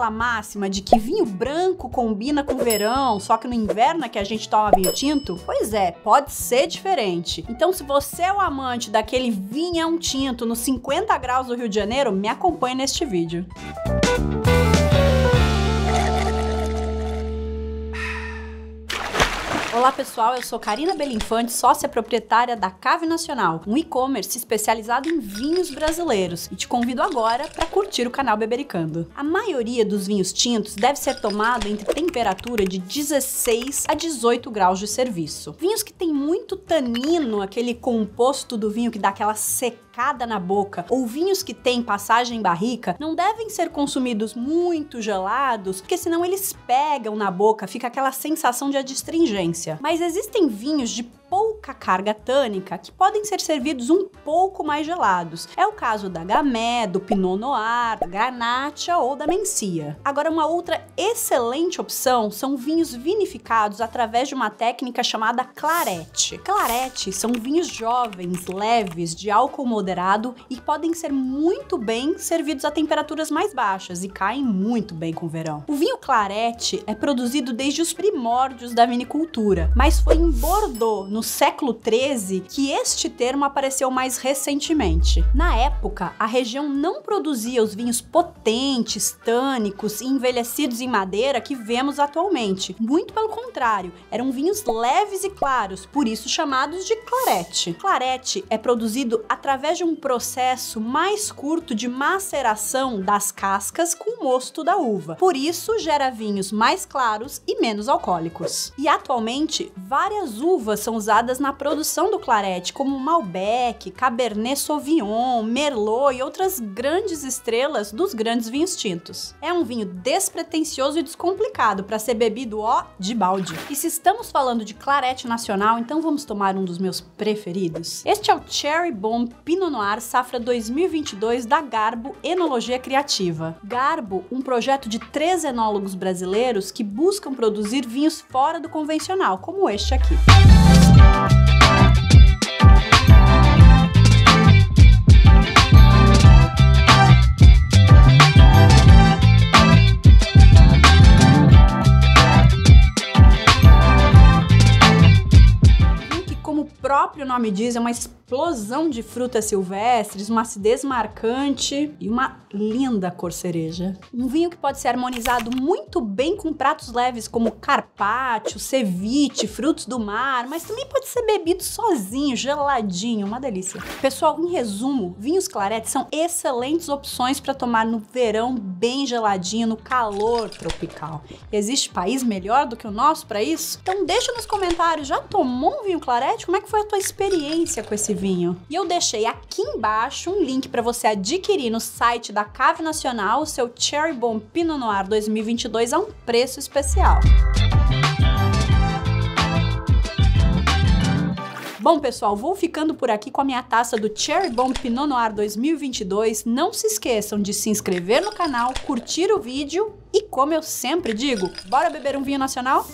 aquela máxima de que vinho branco combina com verão, só que no inverno é que a gente toma vinho tinto? Pois é, pode ser diferente. Então, se você é o amante daquele vinhão tinto nos 50 graus do Rio de Janeiro, me acompanhe neste vídeo. Olá pessoal, eu sou Karina Belinfante, sócia proprietária da Cave Nacional, um e-commerce especializado em vinhos brasileiros, e te convido agora para curtir o canal Bebericando. A maioria dos vinhos tintos deve ser tomada entre temperatura de 16 a 18 graus de serviço. Vinhos que têm muito tanino, aquele composto do vinho que dá aquela secada na boca, ou vinhos que têm passagem em barrica, não devem ser consumidos muito gelados, porque senão eles pegam na boca, fica aquela sensação de adstringência. Mas existem vinhos de pouca carga tânica que podem ser servidos um pouco mais gelados. É o caso da Gamay, do Pinot Noir, da Grenache ou da Mencia. Agora, uma outra excelente opção são vinhos vinificados através de uma técnica chamada clarete. Clarete são vinhos jovens, leves, de álcool moderado e podem ser muito bem servidos a temperaturas mais baixas e caem muito bem com o verão. O vinho clarete é produzido desde os primórdios da vinicultura, mas foi em Bordeaux, no no século XIII que este termo apareceu mais recentemente. Na época, a região não produzia os vinhos potentes, tânicos e envelhecidos em madeira que vemos atualmente. Muito pelo contrário, eram vinhos leves e claros, por isso chamados de clarete. Clarete é produzido através de um processo mais curto de maceração das cascas com o mosto da uva. Por isso gera vinhos mais claros e menos alcoólicos. E atualmente, várias uvas são usadas na produção do clarete, como Malbec, Cabernet Sauvignon, Merlot e outras grandes estrelas dos grandes vinhos tintos. É um vinho despretensioso e descomplicado para ser bebido ó de balde. E se estamos falando de clarete nacional, então vamos tomar um dos meus preferidos. Este é o Cherry Bomb Pinot Noir Safra 2022 da Garbo Enologia Criativa. Garbo, um projeto de três enólogos brasileiros que buscam produzir vinhos fora do convencional, como este aqui. como próprio nome diz, é uma explosão de frutas silvestres, uma acidez marcante e uma linda cor cereja. Um vinho que pode ser harmonizado muito bem com pratos leves como carpaccio, ceviche, frutos do mar, mas também pode ser bebido sozinho, geladinho, uma delícia. Pessoal, em resumo, vinhos claretes são excelentes opções para tomar no verão bem geladinho, no calor tropical. Existe país melhor do que o nosso para isso? Então deixa nos comentários, já tomou um vinho clarete? Como é que foi a tua experiência com esse vinho. E eu deixei aqui embaixo um link para você adquirir no site da Cave Nacional o seu Cherry Bomb Pinot Noir 2022 a um preço especial. Bom, pessoal, vou ficando por aqui com a minha taça do Cherry Bomb Pinot Noir 2022. Não se esqueçam de se inscrever no canal, curtir o vídeo e, como eu sempre digo, bora beber um vinho nacional?